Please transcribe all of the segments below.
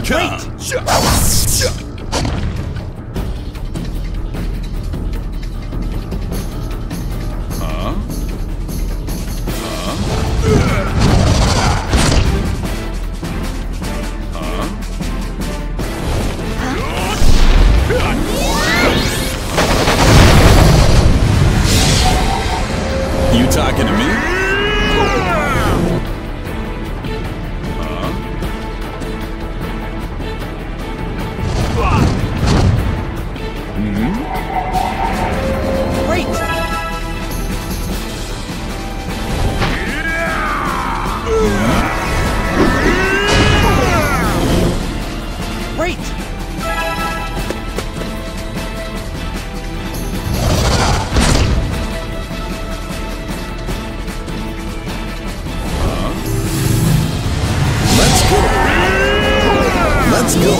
Come! You talking to me?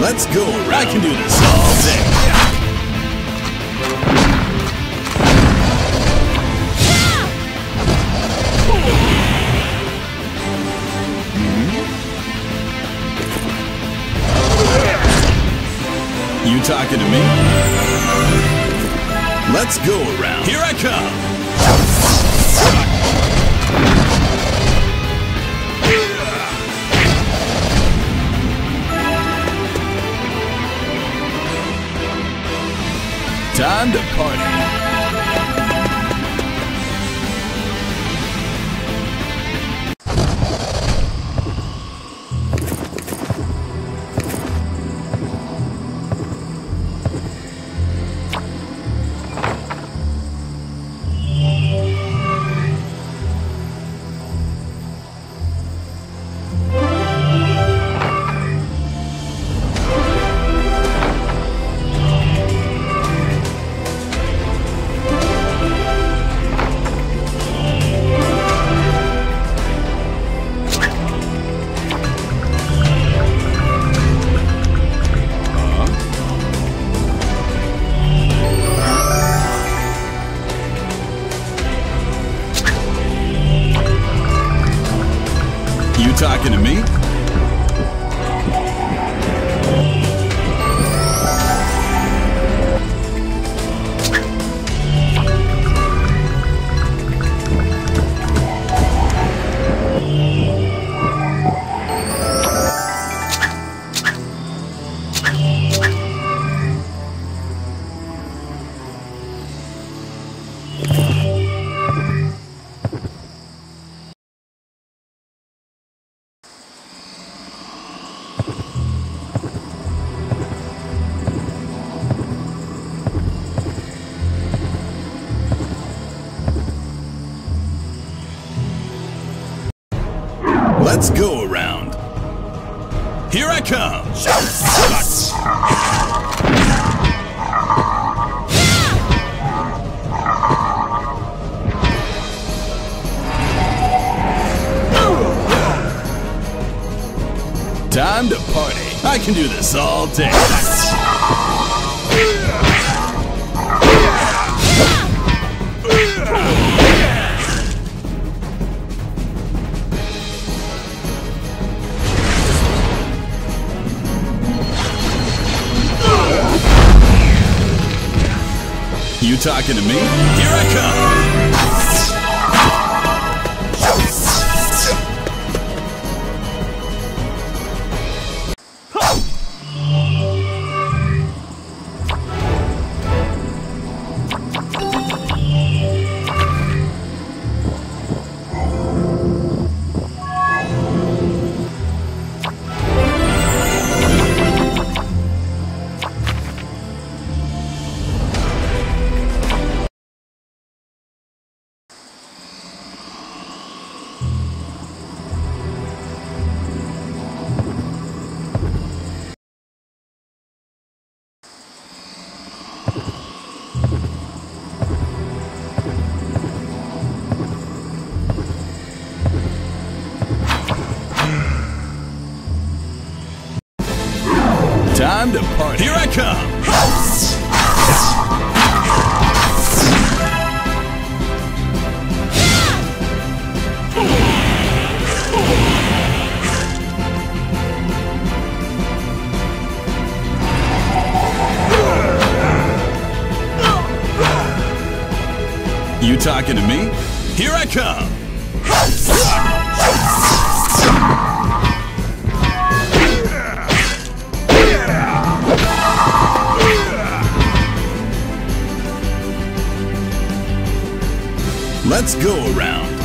Let's go. I can do this all day. You talking to me? Let's go around. Here I come. Time to party. Let's go around. Here I come. Time to party. I can do this all day. You talking to me? Here I come. Time to party. Here I come. You talking to me? Here I come. Let's go around.